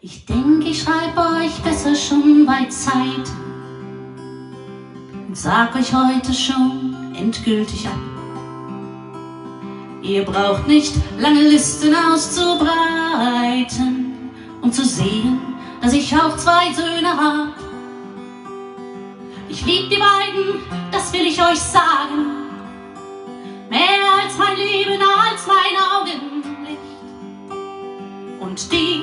Ich denke, ich schreibe euch besser schon bei Zeit und sag euch heute schon endgültig ab. Ihr braucht nicht lange Listen auszubreiten, um zu sehen, dass ich auch zwei Söhne hab. Ich lieb die beiden, das will ich euch sagen. Mehr als mein Leben, als mein Augenlicht. Und die,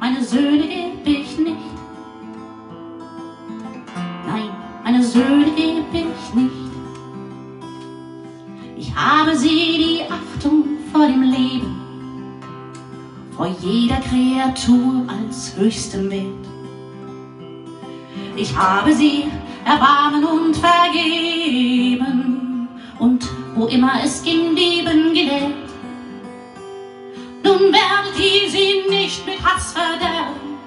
meine Söhne geb ich nicht. Nein, meine Söhne geb ich nicht. Ich habe sie die Achtung vor dem Leben, vor jeder Kreatur als höchstem Wert. Ich habe sie erbarmen und vergeben und wo immer es ging, lieben gelehrt. Nun werdet ihr sie nicht mit Hass verderben.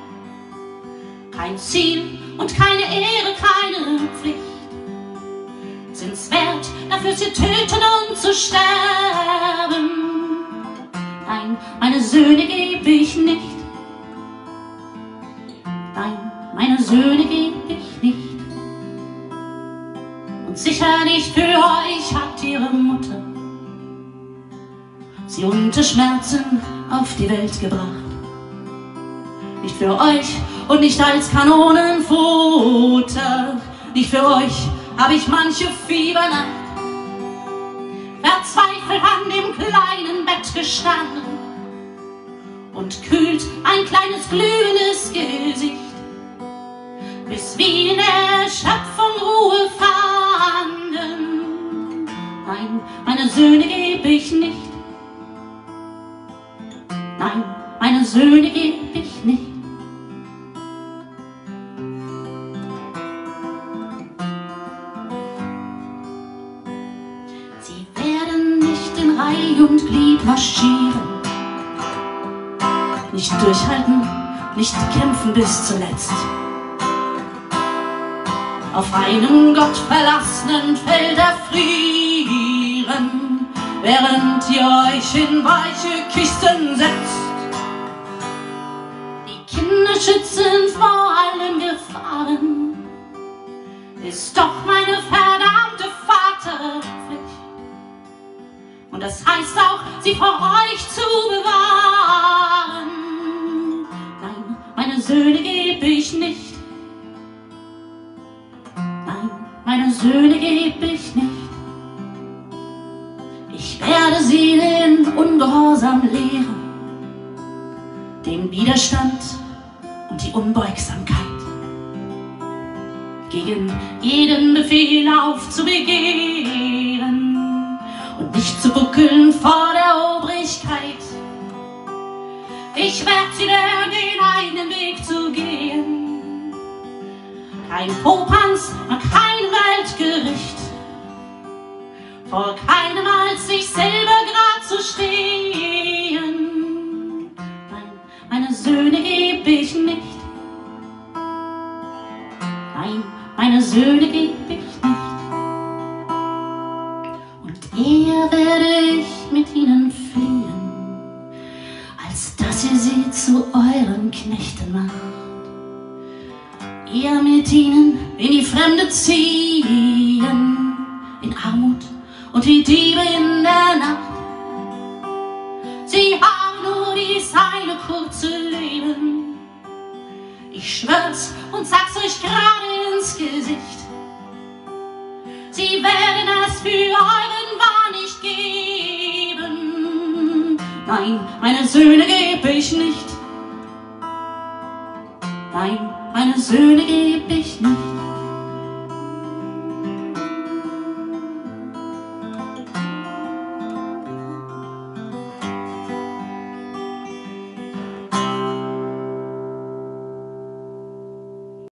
Kein Ziel und keine Ehre, keine Pflicht sind's wert, dafür zu töten und zu sterben. Nein, meine Söhne geb ich nicht. Nein, meine Söhne geb ich nicht. Und sicher nicht für euch hat ihre Mutter sie unter Schmerzen auf die Welt gebracht. Nicht für euch und nicht als Kanonenfutter. Nicht für euch hab ich manche Fiebernacht verzweifelt an dem kleinen Bett gestanden und kühlt ein kleines glühendes Gesicht, bis wie in der Schöpfung Ruhe fanden. Nein, meine Söhne geb ich nicht. Nein, meine Söhne geb ich nicht. Sie werden nicht in Reih und Glied marschieren, nicht durchhalten, nicht kämpfen bis zuletzt. Auf einem gottverlassenen Feld erfrieren, während ihr euch in weiche Kisten setzt. Schützen vor allen Gefahren, ist doch meine verdammte Vaterpflicht. Und das heißt auch, sie vor euch zu bewahren. Nein, meine Söhne geb ich nicht. Nein, meine Söhne geb ich nicht. Ich werde sie den Ungehorsam lehren, den Widerstand die Unbeugsamkeit. Gegen jeden Befehl aufzubegehren und nicht zu buckeln vor der Obrigkeit. Ich werde sie lernen, den eigenen Weg zu gehen. Kein Popanz und kein Weltgericht. Vor keinem als sich selber grad zu stehen. Meine Söhne geb ich nicht. Nein, meine Söhne geb ich nicht. Und eher werde ich mit ihnen fliehen, als dass ihr sie zu euren Knechten macht. Ihr mit ihnen in die Fremde ziehen, in Armut und wie Diebe in der Nacht. Sie haben nur dies eine kurze Leben. Ich schwör's und sag's euch gerade ins Gesicht. Sie werden es für euren Wahn nicht geben. Nein, meine Söhne geb ich nicht. Nein, meine Söhne geb ich